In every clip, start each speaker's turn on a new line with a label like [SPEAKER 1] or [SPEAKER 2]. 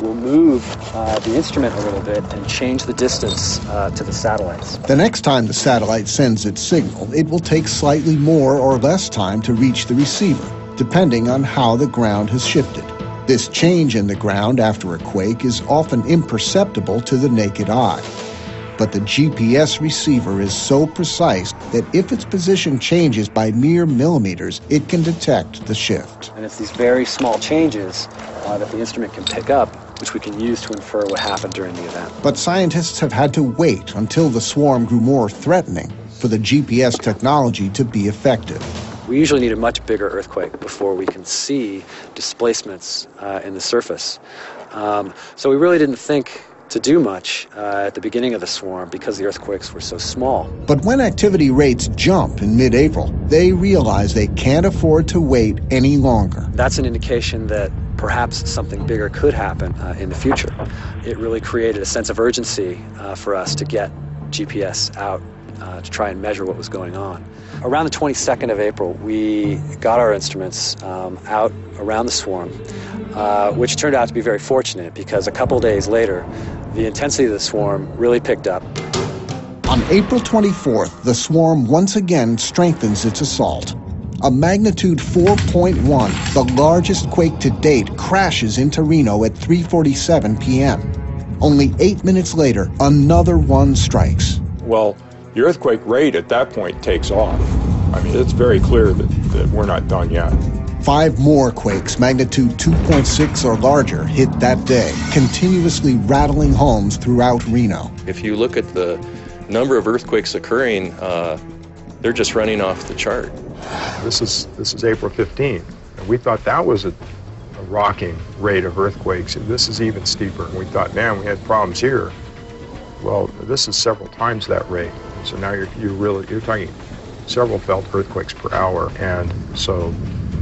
[SPEAKER 1] we'll move uh, the instrument a little bit and change the distance uh, to the satellites.
[SPEAKER 2] The next time the satellite sends its signal, it will take slightly more or less time to reach the receiver, depending on how the ground has shifted. This change in the ground after a quake is often imperceptible to the naked eye. But the GPS receiver is so precise that if its position changes by mere millimeters, it can detect the shift.
[SPEAKER 1] And it's these very small changes uh, that the instrument can pick up, which we can use to infer what happened during the event.
[SPEAKER 2] But scientists have had to wait until the swarm grew more threatening for the GPS technology to be effective.
[SPEAKER 1] We usually need a much bigger earthquake before we can see displacements uh, in the surface. Um, so we really didn't think to do much uh, at the beginning of the swarm because the earthquakes were so small.
[SPEAKER 2] But when activity rates jump in mid April, they realize they can't afford to wait any longer.
[SPEAKER 1] That's an indication that perhaps something bigger could happen uh, in the future. It really created a sense of urgency uh, for us to get GPS out uh, to try and measure what was going on. Around the 22nd of April, we got our instruments um, out around the swarm, uh, which turned out to be very fortunate because a couple days later, the intensity of the swarm really picked up.
[SPEAKER 2] On April 24th, the swarm once again strengthens its assault. A magnitude 4.1, the largest quake to date, crashes into Reno at 3:47 p.m. Only 8 minutes later, another one strikes.
[SPEAKER 3] Well, the earthquake rate at that point takes off. I mean, it's very clear that, that we're not done yet.
[SPEAKER 2] Five more quakes, magnitude 2.6 or larger, hit that day, continuously rattling homes throughout Reno.
[SPEAKER 4] If you look at the number of earthquakes occurring, uh, they're just running off the chart.
[SPEAKER 5] This is this is April 15th, and we thought that was a, a rocking rate of earthquakes. This is even steeper. And we thought, man, we had problems here. Well, this is several times that rate. So now you're you're really you're talking several felt earthquakes per hour, and so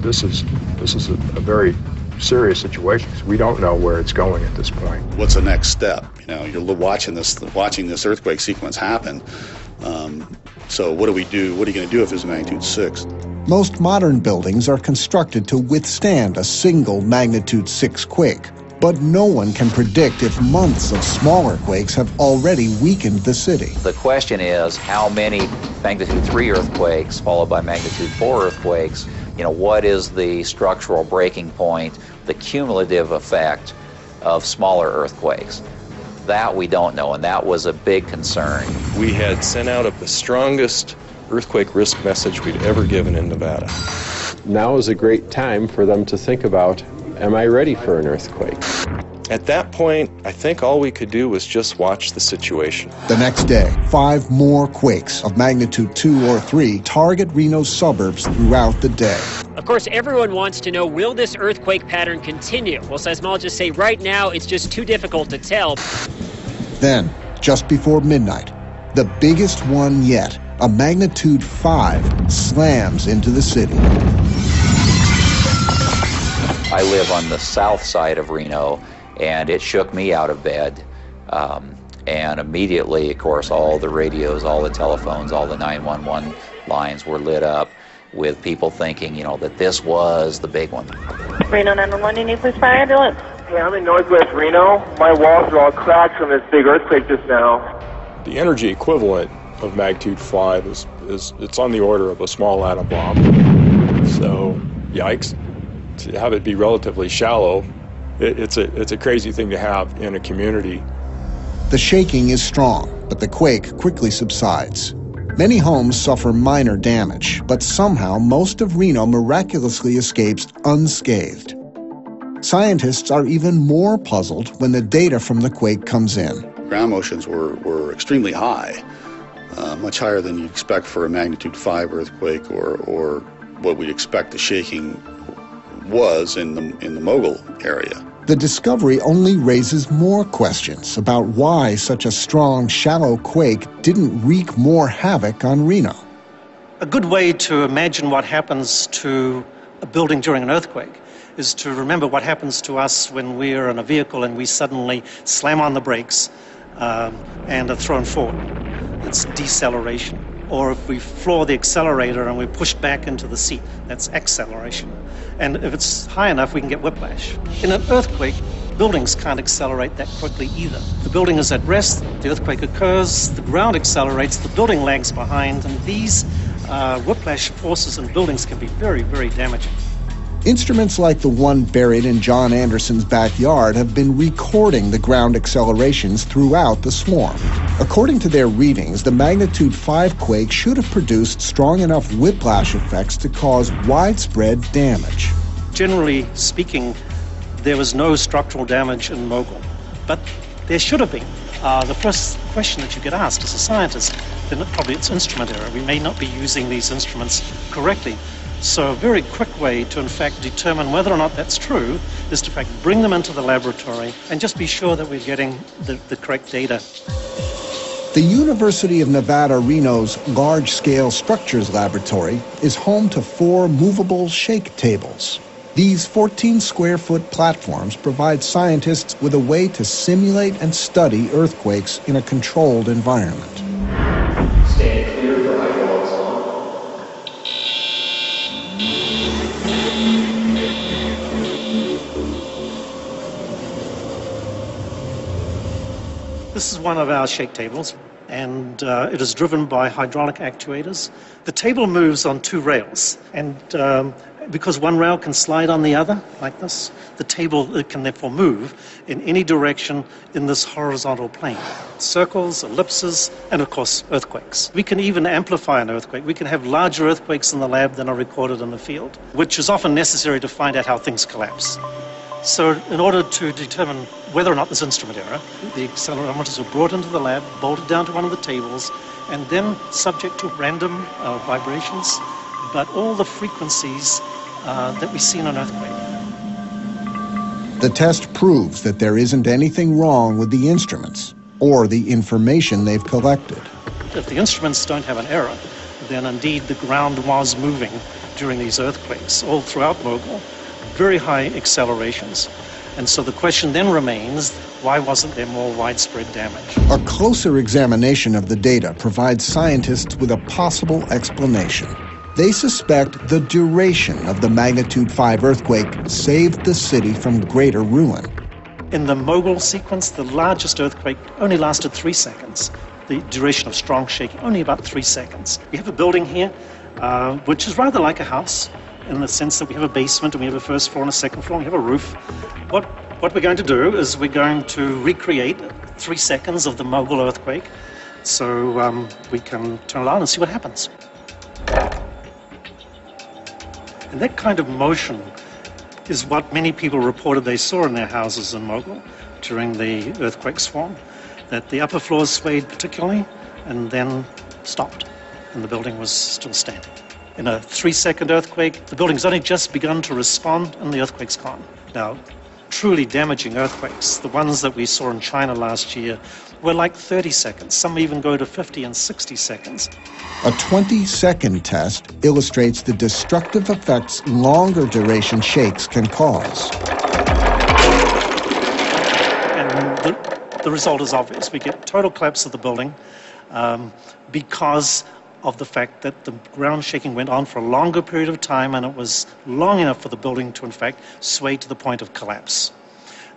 [SPEAKER 5] this is this is a, a very serious situation because we don't know where it's going at this point.
[SPEAKER 6] What's the next step? You know, you're watching this watching this earthquake sequence happen. Um, so what do we do? What are you going to do if it's a magnitude six?
[SPEAKER 2] Most modern buildings are constructed to withstand a single magnitude 6 quake, but no one can predict if months of smaller quakes have already weakened the city.
[SPEAKER 7] The question is how many magnitude 3 earthquakes followed by magnitude 4 earthquakes, you know, what is the structural breaking point, the cumulative effect of smaller earthquakes? That we don't know, and that was a big concern.
[SPEAKER 4] We had sent out the strongest earthquake risk message we'd ever given in Nevada.
[SPEAKER 8] Now is a great time for them to think about am I ready for an earthquake?
[SPEAKER 4] At that point, I think all we could do was just watch the situation.
[SPEAKER 2] The next day, five more quakes of magnitude 2 or 3 target Reno's suburbs throughout the day.
[SPEAKER 9] Of course, everyone wants to know will this earthquake pattern continue? Well, seismologists say right now it's just too difficult to tell.
[SPEAKER 2] Then, just before midnight, the biggest one yet, a magnitude 5, slams into the city.
[SPEAKER 7] I live on the south side of Reno, and it shook me out of bed. Um, and immediately, of course, all the radios, all the telephones, all the 911 lines were lit up with people thinking, you know, that this was the big one.
[SPEAKER 10] Reno 911, you need police fire ambulance?
[SPEAKER 11] Hey, I'm in Northwest Reno. My walls are all cracked from this big earthquake just now.
[SPEAKER 3] The energy equivalent of magnitude 5 is, is it's on the order of a small atom bomb. So, yikes. To have it be relatively shallow, it, it's, a, it's a crazy thing to have in a community.
[SPEAKER 2] The shaking is strong, but the quake quickly subsides. Many homes suffer minor damage, but somehow most of Reno miraculously escapes unscathed. Scientists are even more puzzled when the data from the quake comes in.
[SPEAKER 6] Ground motions were, were extremely high, uh, much higher than you expect for a magnitude 5 earthquake or, or what we'd expect the shaking was in the, in the Mogul area.
[SPEAKER 2] The discovery only raises more questions about why such a strong, shallow quake didn't wreak more havoc on Reno.
[SPEAKER 12] A good way to imagine what happens to a building during an earthquake is to remember what happens to us when we're in a vehicle and we suddenly slam on the brakes um, and are thrown forward. It's deceleration. Or if we floor the accelerator and we push back into the seat, that's acceleration. And if it's high enough, we can get whiplash. In an earthquake, buildings can't accelerate that quickly either. The building is at rest, the earthquake occurs, the ground accelerates, the building lags behind, and these uh, whiplash forces in buildings can be very, very damaging.
[SPEAKER 2] Instruments like the one buried in John Anderson's backyard have been recording the ground accelerations throughout the swarm. According to their readings, the magnitude 5 quake should have produced strong enough whiplash effects to cause widespread damage.
[SPEAKER 12] Generally speaking, there was no structural damage in Mogul, but there should have been. Uh, the first question that you get asked as a scientist, then probably it's instrument error. We may not be using these instruments correctly. So a very quick way to, in fact, determine whether or not that's true is to, in fact, bring them into the laboratory and just be sure that we're getting the, the correct data.
[SPEAKER 2] The University of Nevada, Reno's Large-Scale Structures Laboratory is home to four movable shake tables. These 14-square-foot platforms provide scientists with a way to simulate and study earthquakes in a controlled environment.
[SPEAKER 12] This is one of our shake tables, and uh, it is driven by hydraulic actuators. The table moves on two rails, and um, because one rail can slide on the other, like this, the table can therefore move in any direction in this horizontal plane. Circles, ellipses, and of course, earthquakes. We can even amplify an earthquake. We can have larger earthquakes in the lab than are recorded in the field, which is often necessary to find out how things collapse. So in order to determine whether or not there's instrument error, the accelerometers are brought into the lab, bolted down to one of the tables, and then subject to random uh, vibrations, but all the frequencies uh, that we see in an earthquake.
[SPEAKER 2] The test proves that there isn't anything wrong with the instruments or the information they've collected.
[SPEAKER 12] If the instruments don't have an error, then indeed the ground was moving during these earthquakes all throughout Mogul very high accelerations. And so the question then remains, why wasn't there more widespread damage?
[SPEAKER 2] A closer examination of the data provides scientists with a possible explanation. They suspect the duration of the magnitude 5 earthquake saved the city from greater ruin.
[SPEAKER 12] In the Mogul sequence, the largest earthquake only lasted three seconds. The duration of strong shaking, only about three seconds. We have a building here, uh, which is rather like a house in the sense that we have a basement and we have a first floor and a second floor and we have a roof. What, what we're going to do is we're going to recreate three seconds of the Mogul earthquake so um, we can turn it on and see what happens. And that kind of motion is what many people reported they saw in their houses in Mogul during the earthquake swarm, that the upper floors swayed particularly and then stopped and the building was still standing in a three second earthquake. The building's only just begun to respond and the earthquake's gone. Now, truly damaging earthquakes, the ones that we saw in China last year, were like 30 seconds. Some even go to 50 and 60 seconds.
[SPEAKER 2] A 20 second test illustrates the destructive effects longer duration shakes can cause.
[SPEAKER 12] And the, the result is obvious. We get total collapse of the building um, because of the fact that the ground shaking went on for a longer period of time and it was long enough for the building to, in fact, sway to the point of collapse.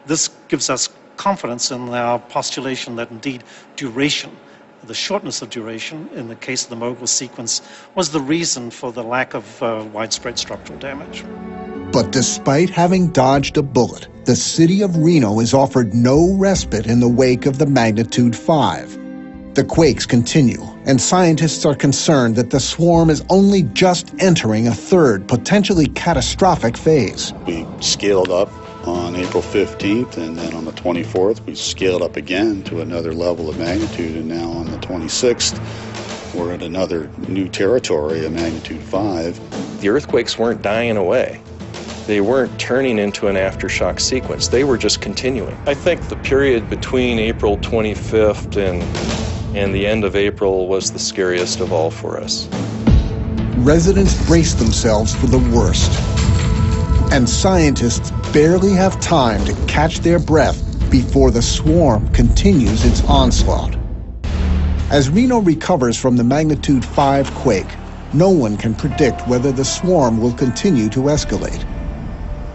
[SPEAKER 12] This gives us confidence in our postulation that indeed duration, the shortness of duration in the case of the Mogul sequence, was the reason for the lack of uh, widespread structural damage.
[SPEAKER 2] But despite having dodged a bullet, the city of Reno is offered no respite in the wake of the magnitude 5. The quakes continue, and scientists are concerned that the swarm is only just entering a third, potentially catastrophic phase.
[SPEAKER 6] We scaled up on April 15th, and then on the 24th, we scaled up again to another level of magnitude, and now on the 26th, we're at another new territory, a magnitude 5.
[SPEAKER 4] The earthquakes weren't dying away. They weren't turning into an aftershock sequence. They were just continuing. I think the period between April 25th and and the end of April was the scariest of all for us.
[SPEAKER 2] Residents brace themselves for the worst, and scientists barely have time to catch their breath before the swarm continues its onslaught. As Reno recovers from the magnitude 5 quake, no one can predict whether the swarm will continue to escalate.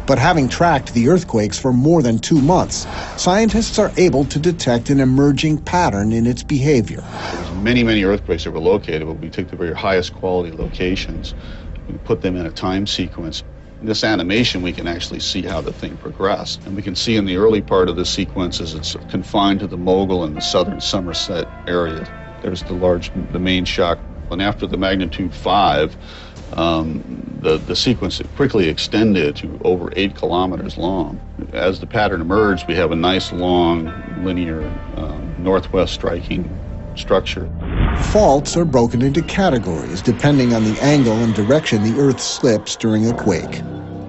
[SPEAKER 2] But having tracked the earthquakes for more than two months, scientists are able to detect an emerging pattern in its behavior.
[SPEAKER 6] There's many, many earthquakes that were located, but we took the very highest quality locations. We put them in a time sequence. In this animation, we can actually see how the thing progressed. And we can see in the early part of the sequence as it's confined to the Mogul and the southern Somersett area. There's the large, the main shock. And after the magnitude 5, um, the, the sequence quickly extended to over eight kilometers long. As the pattern emerged, we have a nice long linear um, northwest striking structure.
[SPEAKER 2] Faults are broken into categories depending on the angle and direction the Earth slips during a quake.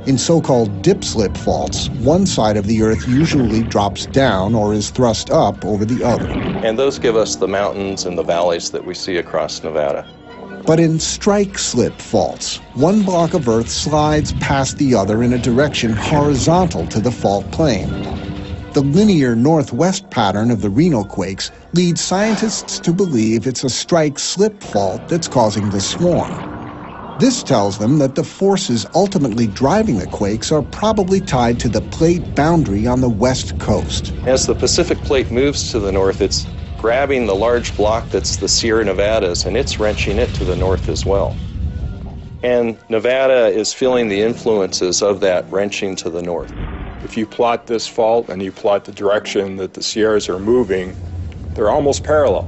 [SPEAKER 2] In so-called dip-slip faults, one side of the Earth usually drops down or is thrust up over the other.
[SPEAKER 4] And those give us the mountains and the valleys that we see across Nevada.
[SPEAKER 2] But in strike-slip faults, one block of Earth slides past the other in a direction horizontal to the fault plane. The linear northwest pattern of the Reno quakes leads scientists to believe it's a strike-slip fault that's causing the swarm. This tells them that the forces ultimately driving the quakes are probably tied to the plate boundary on the west coast.
[SPEAKER 4] As the Pacific plate moves to the north, it's grabbing the large block that's the Sierra Nevadas and it's wrenching it to the north as well. And Nevada is feeling the influences of that wrenching to the north.
[SPEAKER 3] If you plot this fault and you plot the direction that the Sierras are moving, they're almost parallel.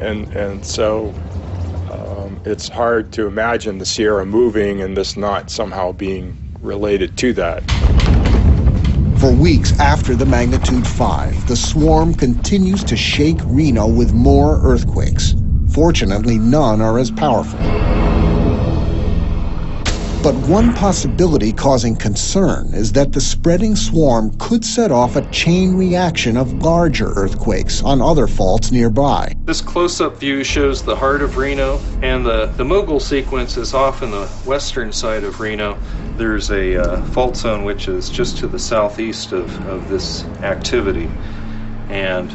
[SPEAKER 3] And, and so um, it's hard to imagine the Sierra moving and this not somehow being related to that.
[SPEAKER 2] For weeks after the magnitude 5, the swarm continues to shake Reno with more earthquakes. Fortunately, none are as powerful. But one possibility causing concern is that the spreading swarm could set off a chain reaction of larger earthquakes on other faults nearby.
[SPEAKER 4] This close-up view shows the heart of Reno, and the, the Mogul sequence is off in the western side of Reno. There's a uh, fault zone which is just to the southeast of, of this activity. And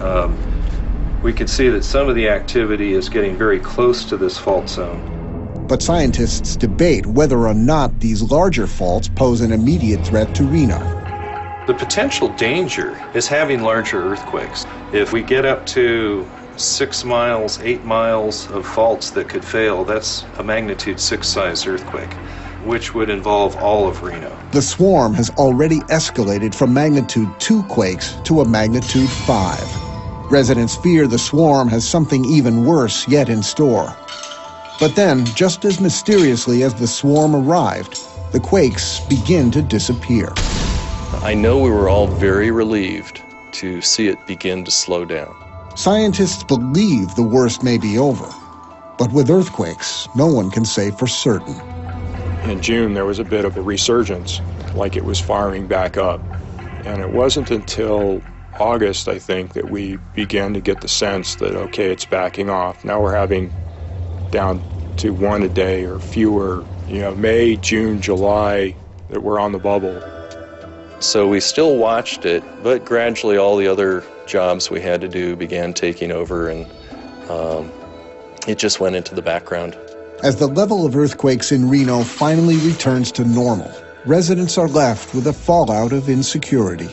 [SPEAKER 4] um, we can see that some of the activity is getting very close to this fault zone
[SPEAKER 2] but scientists debate whether or not these larger faults pose an immediate threat to Reno.
[SPEAKER 4] The potential danger is having larger earthquakes. If we get up to six miles, eight miles of faults that could fail, that's a magnitude six size earthquake, which would involve all of Reno.
[SPEAKER 2] The swarm has already escalated from magnitude two quakes to a magnitude five. Residents fear the swarm has something even worse yet in store. But then, just as mysteriously as the swarm arrived, the quakes begin to disappear.
[SPEAKER 4] I know we were all very relieved to see it begin to slow down.
[SPEAKER 2] Scientists believe the worst may be over, but with earthquakes, no one can say for certain.
[SPEAKER 3] In June, there was a bit of a resurgence, like it was firing back up. And it wasn't until August, I think, that we began to get the sense that, okay, it's backing off. Now we're having down to one a day or fewer, you know, May, June, July, that we're on the bubble.
[SPEAKER 4] So we still watched it, but gradually all the other jobs we had to do began taking over and um, it just went into the background.
[SPEAKER 2] As the level of earthquakes in Reno finally returns to normal, residents are left with a fallout of insecurity.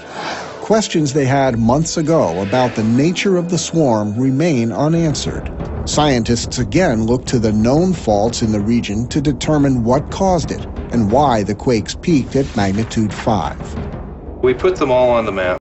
[SPEAKER 2] Questions they had months ago about the nature of the swarm remain unanswered. Scientists again look to the known faults in the region to determine what caused it and why the quakes peaked at magnitude 5.
[SPEAKER 4] We put them all on the map.